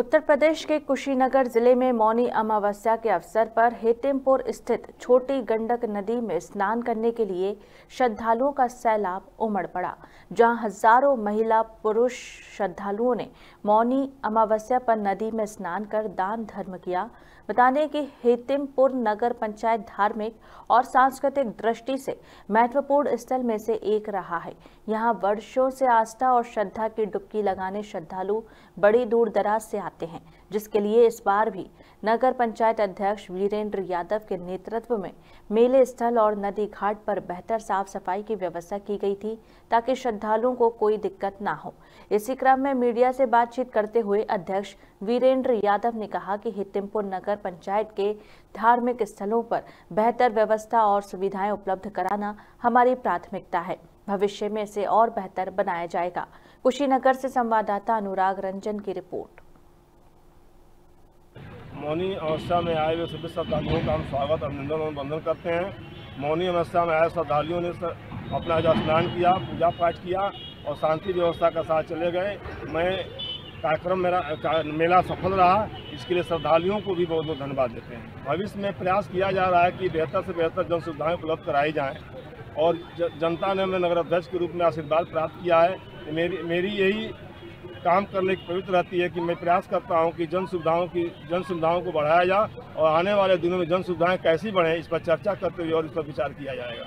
उत्तर प्रदेश के कुशीनगर ज़िले में मौनी अमावस्या के अवसर पर हेतिमपुर स्थित छोटी गंडक नदी में स्नान करने के लिए श्रद्धालुओं का सैलाब उमड़ पड़ा, जहाँ हज़ारों महिला पुरुष श्रद्धालुओं ने मौनी अमावस्या पर नदी में स्नान कर दान धर्म किया। बताने कि हेतिमपुर नगर पंचायत धार्मिक और सांस्कृतिक दृष्टि से महत्वपूर्ण स्थल में से एक रहा है। यहाँ वर्षों से आस्था और श्रद्धा की डुबकी लगाने श्रद्धालु बड़ी दूर दराज से आते हैं, जिसके लिए इस बार भी नगर पंचायत अध्यक्ष वीरेंद्र यादव के नेतृत्व में मेले स्थल और नदी घाट पर बेहतर साफ़ सफ़ाई की व्यवस्था की गई थी ताकि श्रद्धालुओं को कोई दिक्कत ना हो। इसी क्रम में मीडिया से बातचीत करते हुए अध्यक्ष वीरेंद्र यादव ने कहा कि हितिमपुर नगर पंचायत के धार्मिक स्थलों पर बेहतर व्यवस्था और सुविधाएँ उपलब्ध कराना हमारी प्राथमिकता है। भविष्य में इसे और बेहतर बनाया जाएगा। कुशीनगर से संवाददाता अनुराग रंजन की रिपोर्ट। मौनी अवस्था में आए हुए सभी श्रद्धालुओं का हम स्वागत अभिनंदन और वंदन करते हैं। मौनी अवस्था में आए श्रद्धालुओं ने अपना जो स्नान किया पूजा पाठ किया और शांति व्यवस्था के साथ चले गए। मैं कार्यक्रम मेरा मेला सफल रहा, इसके लिए श्रद्धालुओं को भी बहुत बहुत धन्यवाद देते हैं। भविष्य में प्रयास किया जा रहा है कि बेहतर से बेहतर जन सुविधाएँ उपलब्ध कराई जाएँ और जनता ने हमें नगर अध्यक्ष के रूप में आशीर्वाद प्राप्त किया है। मेरी मेरी यही काम करने की प्रवृत्ति रहती है कि मैं प्रयास करता हूँ कि जन सुविधाओं की, जन सुविधाओं को बढ़ाया जाए और आने वाले दिनों में जन सुविधाएँ कैसी बढ़ें, इस पर चर्चा करते हुए और इस पर विचार किया जाएगा।